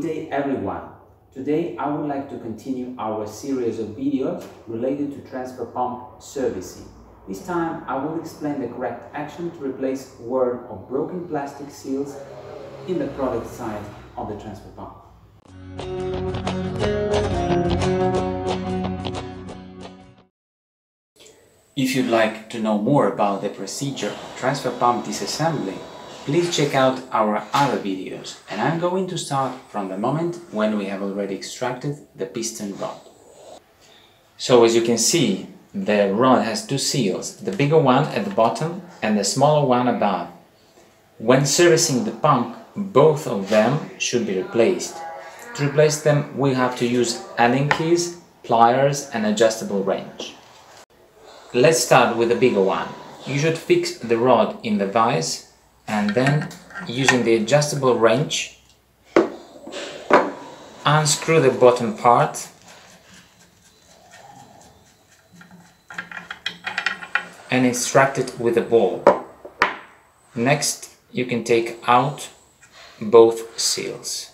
day everyone! Today I would like to continue our series of videos related to transfer pump servicing. This time I will explain the correct action to replace worn or broken plastic seals in the product side of the transfer pump. If you'd like to know more about the procedure of transfer pump disassembly, please check out our other videos and I'm going to start from the moment when we have already extracted the piston rod. So as you can see, the rod has two seals, the bigger one at the bottom and the smaller one above. When servicing the pump, both of them should be replaced. To replace them, we have to use Allen keys, pliers and adjustable wrench. Let's start with the bigger one. You should fix the rod in the vise and then using the adjustable wrench unscrew the bottom part and extract it with a ball. Next you can take out both seals.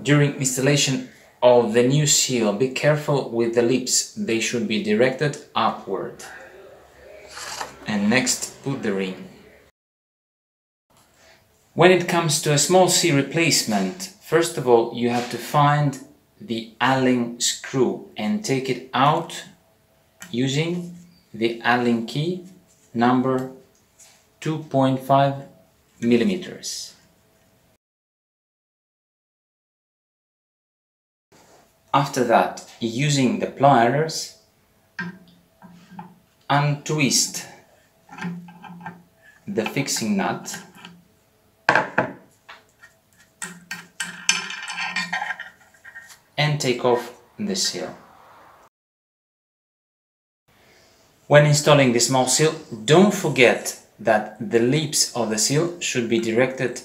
During installation of the new seal, be careful with the lips, they should be directed upward. And next, put the ring. When it comes to a small seal replacement, first of all, you have to find the Allen screw and take it out using the Allen key number 2.5 millimeters. After that, using the pliers, untwist the fixing nut and take off the seal. When installing the small seal, don't forget that the lips of the seal should be directed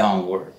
downward.